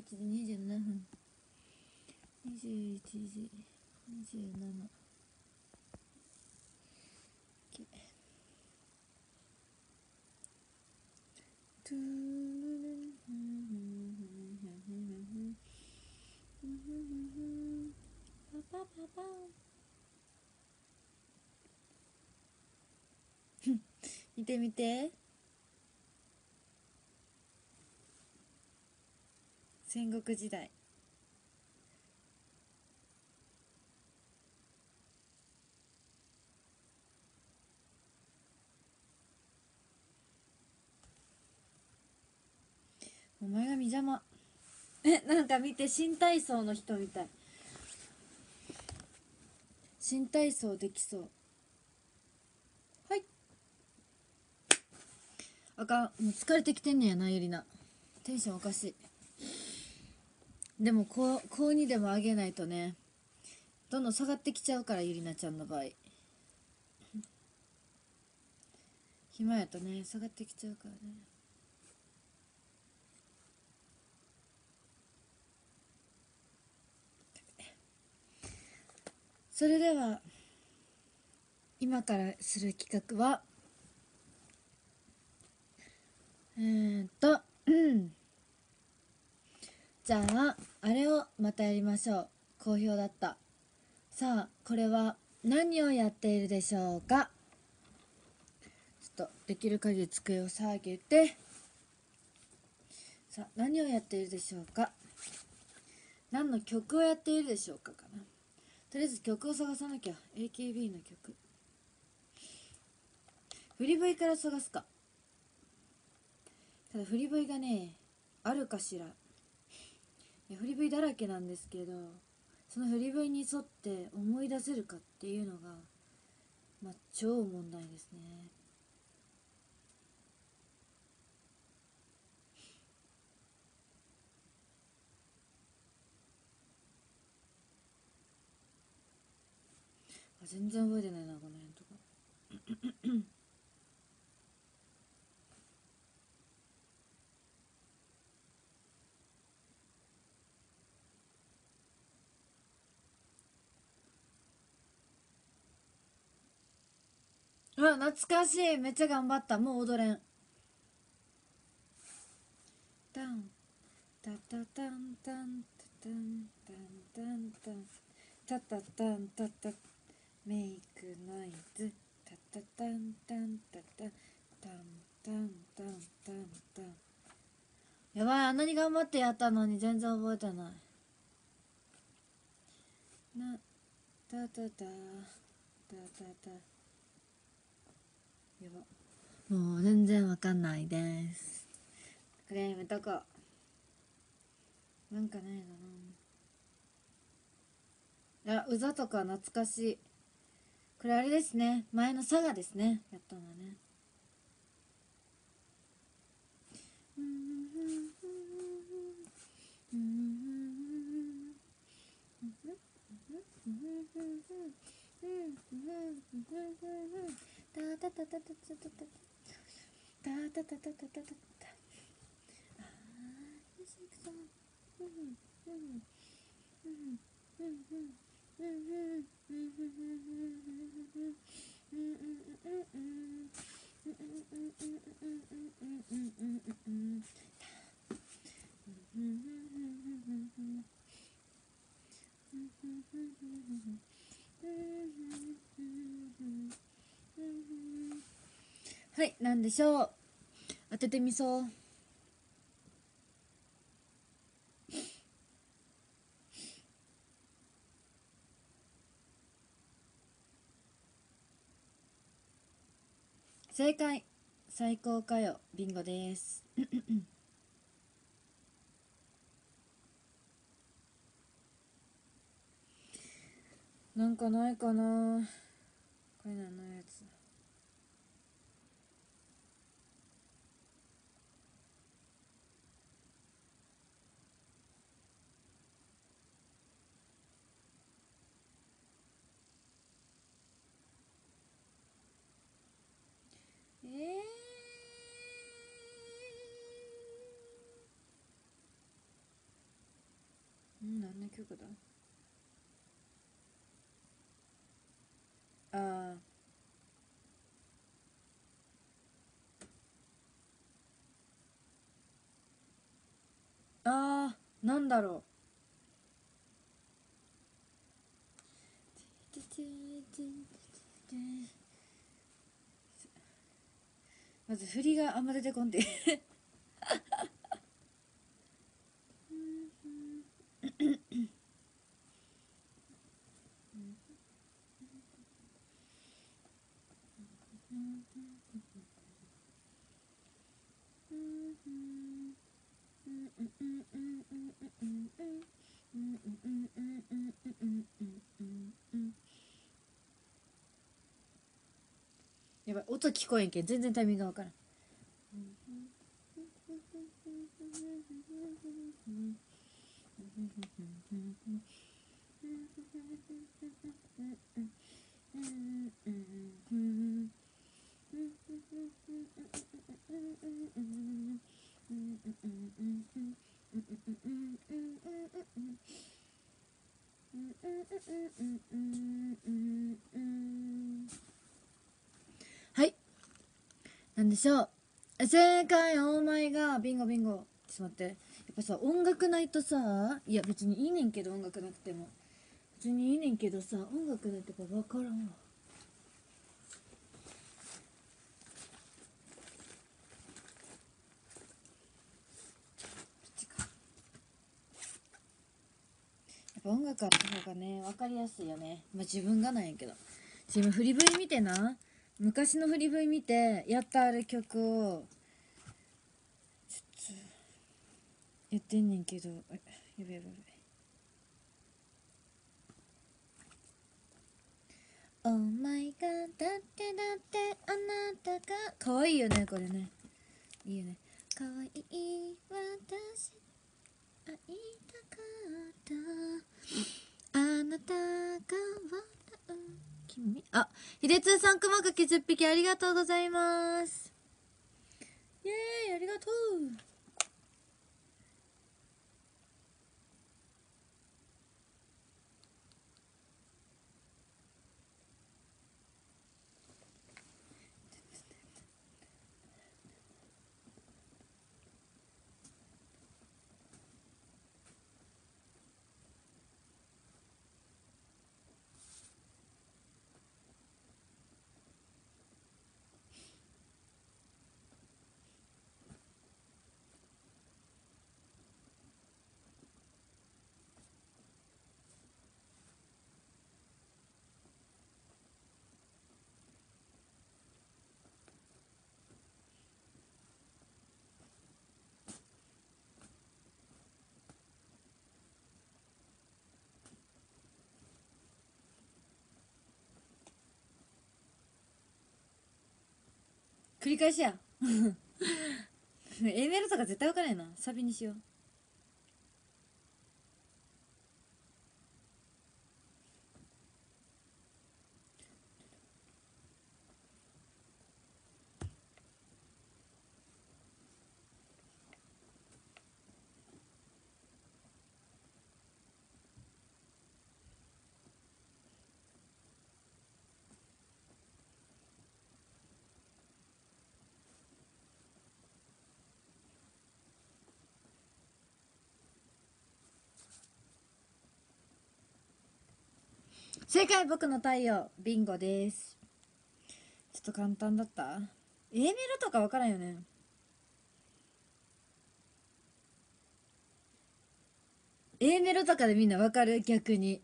1時27分。21時27トゥーパパパパ見てみて。戦国時代。お前が見邪魔。えなんか見て新体操の人みたい。新体操できそう。はい。あかん。もう疲れてきてんねやなゆりな。テンションおかしい。でもこう高2でも上げないとねどんどん下がってきちゃうからゆりなちゃんの場合。暇やとね下がってきちゃうからね。それでは今からする企画はえー、っと、うん、じゃああれをまたやりましょう。好評だった。さあこれは何をやっているでしょうか？ちょっとできる限り机を下げて。さあ何をやっているでしょうか？何の曲をやっているでしょうかかな？とりあえず曲を探さなきゃ。AKB の曲。振り V から探すか。ただ振り V がねあるかしら。振り V だらけなんですけどその振り V に沿って思い出せるかっていうのがまあ超問題ですね。全然覚えてないなこの辺とかうわ懐かしい。めっちゃ頑張った。もう踊れん。タン。タタタンタンタタンタンタン。タンタタタンタタ。メイクノイズ。タタタンタンタタ。タンタンタンタンタン。やばい。あんなに頑張ってやったのに全然覚えてない。なタタタ。タタタ。やばもう全然わかんないです。クレームとかなんかないかな。あうざとか懐かしい。これあれですね。前の佐賀ですね。やったのはね。うん Mm-hmm. はいなんでしょう。当ててみそう。正解。最高かよ。ビンゴです。なんかないかな。これ何のやつ。えー、ん何の曲だあーあーなんだろう。まず振りがあんま出てこんでやばい音聞こえんけん。全然タイミングが分からん。は いなんでしょ？う正解。オーマイガービンゴビンゴ。ちょっと待って。やっぱさ音楽ないとさいや別にいいねんけど音楽なくても。別にいいねんけどさ音楽ないとか分からんわ。やっぱ音楽あった方がね分かりやすいよね。まあ自分がなんやけど。今振り V 見てな。昔の振り V 見てやったある曲をちょっとやってんねんけどやべやべやべ Oh my god だってだってあなたが可愛いいよねこれね。いいよね。可愛い私会いたかった。あなたが笑う。君？あひでつーさん熊かけ10匹ありがとうございます。イエーイありがとう。繰り返しや A メロとか絶対わかんないな。サビにしよう。正解僕の太陽ビンゴです。ちょっと簡単だった？A メロとか分からんよね。A メロとかでみんな分かる？逆に。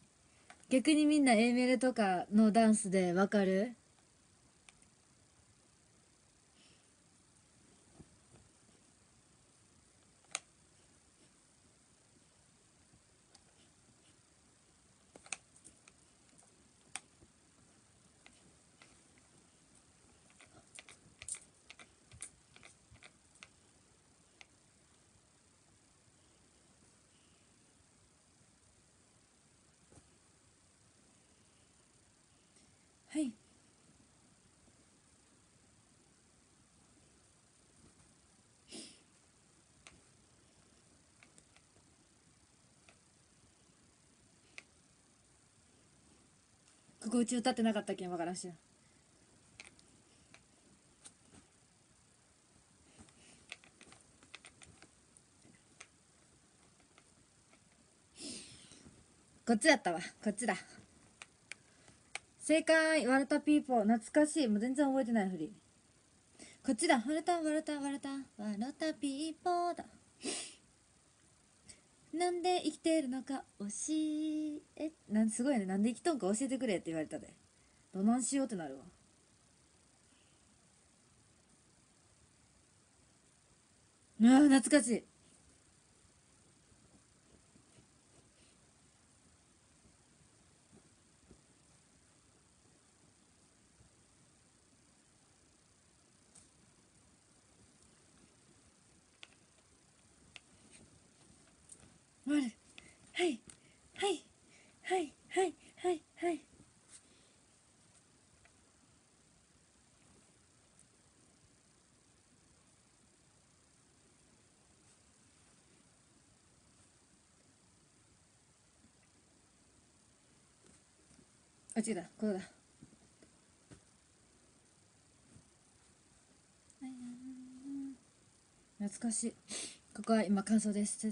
逆にみんな A メロとかのダンスで分かる？はい。ここうち歌ってなかったっけわからんしこっちだったわ。こっちだ。正解われたピーポー。懐かしい。もう全然覚えてないふり。こっちだ。われたわれたわれた。われたピーポーだ。なんで生きてるのか。教えなんすごいね。なんで生きとんか教えてくれって言われたで。どなんしようってなるわ。ああ懐かしいはいはいはいはいはいはいあ違うだ。これだ。懐かしい。ここは今感想です。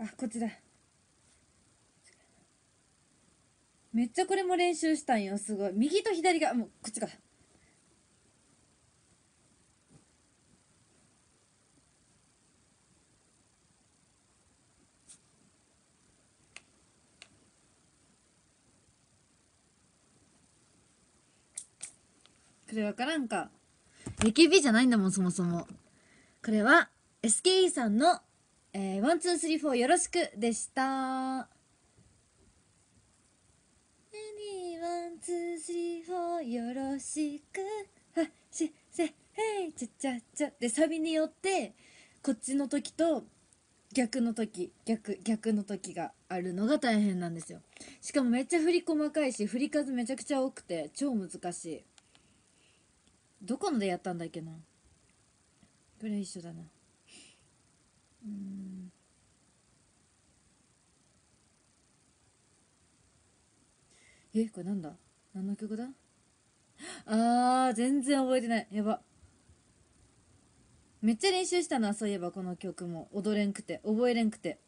あこっちだ。めっちゃこれも練習したんよすごい。右と左がもうこっちか。これわからんか。AKB じゃないんだもんそもそも。これは SKE さんの「えー、ワンツースリーフォーよろしく」でした。 one two three four よろしく。はしせへいちゃちゃちゃでサビによってこっちの時と逆の時逆逆の時があるのが大変なんですよ。しかもめっちゃ振り細かいし振り数めちゃくちゃ多くて超難しい。どこのでやったんだっけな。これ一緒だな。うん。えこれなんだ？何の曲だ？あー全然覚えてない。やば。めっちゃ練習したなそういえばこの曲も。踊れんくて覚えれんくて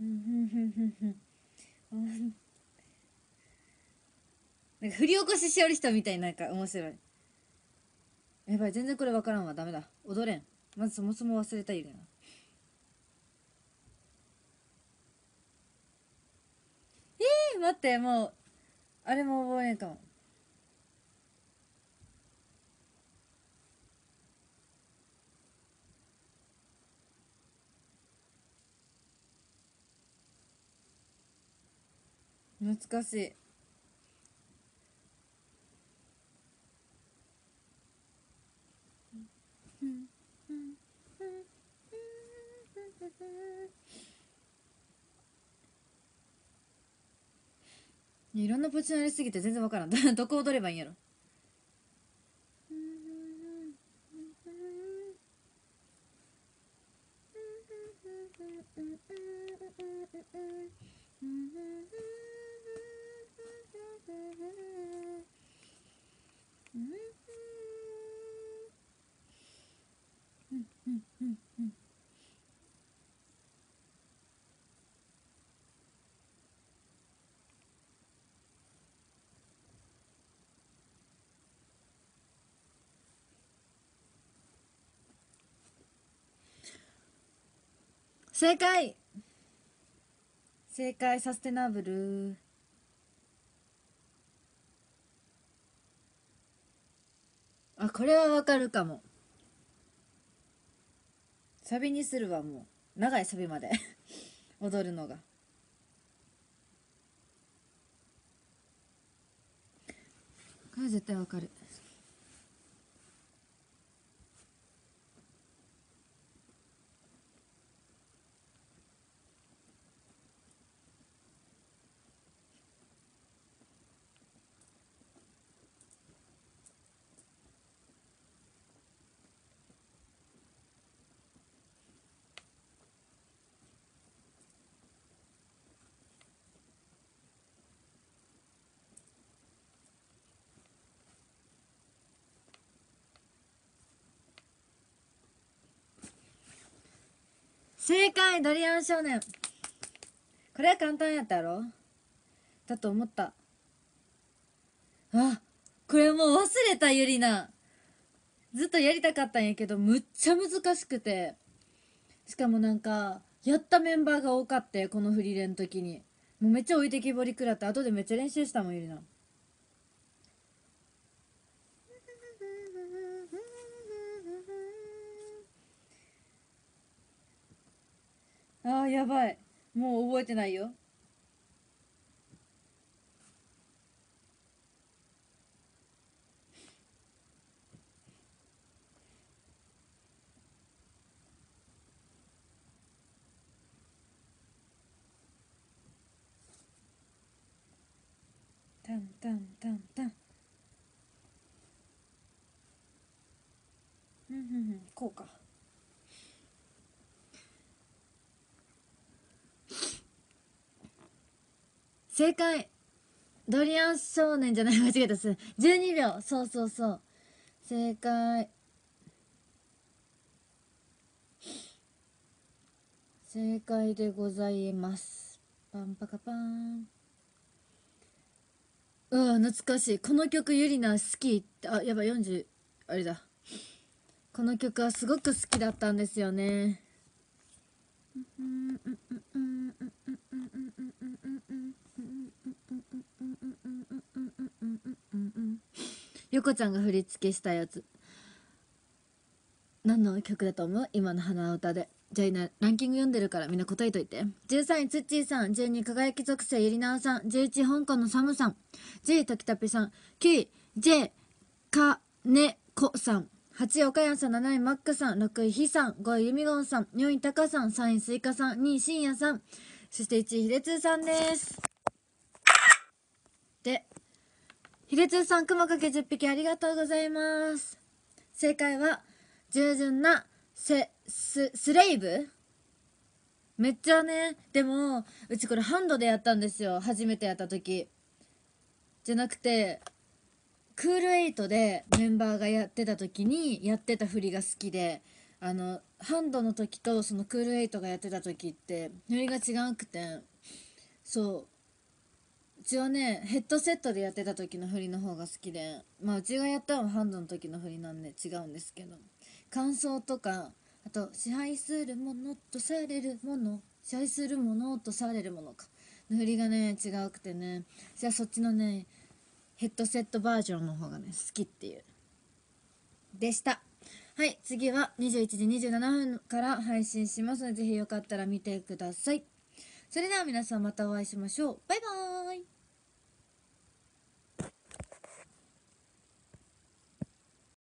うんふんふんふんふんうん なんか振り起こししおる人みたいなんか面白い。やばい全然これ分からんわ。ダメだ。踊れん。まずそもそも忘れたいよな。えー、待ってもうあれも覚えんかも。懐かしい。いろんなポジションやりすぎて全然わからん。どこ踊ればいいんやろ？正解。正解サステナブル。あこれはわかるかも。サビにするわもう。長いサビまで。踊るのが。これ絶対わかる。正解ドリアン少年。これは簡単やったやろ？だと思った。あこれもう忘れたゆりなずっとやりたかったんやけどむっちゃ難しくて。しかもなんかやったメンバーが多かってこのフリレンの時に。もうめっちゃ置いてきぼり食らって後でめっちゃ練習したもんゆりなあーやばい。もう覚えてないよ。タンタンタンタン。うんうんうんこうか。正解。ドリアン少年じゃない。間違えた。す。12秒そうそうそう。正解。正解でございます。パンパカパン。うわ懐かしい。この曲ゆりな好きって。あやばい40あれだ。この曲はすごく好きだったんですよね。横ちゃんが振り付けしたやつ何の曲だと思う今の鼻歌でじゃあ今ランキング読んでるからみんな答えといて13位つっちーさん12位輝き属性ゆりなおさん11位香港のサムさん10位ときたぴさん9位 J かねこさん8位岡山さん7位マックさん6位ひさん5位ゆみごんさん4位たかさん3位すいかさん2位しんやさんそして1位ひでつーさんです。でひでつーさん雲かけ10匹ありがとうございます。正解は従順なセススレイブ？めっちゃね。でもうちこれハンドでやったんですよ。初めてやった時。じゃなくてクールエイトでメンバーがやってた時にやってた振りが好きであのハンドの時とそのクールエイトがやってた時って振りが違うくてそう。うちはねヘッドセットでやってた時の振りの方が好きでまあうちがやったのはハンドの時の振りなんで違うんですけど感想とかあと支配するものとされるもの支配するものとされるものかの振りがね違うくてね。じゃあそっちのねヘッドセットバージョンの方がね好きっていう。でした。はい次は21時27分から配信しますのでぜひよかったら見てください。それでは皆さんまたお会いしましょう。バイバーイ。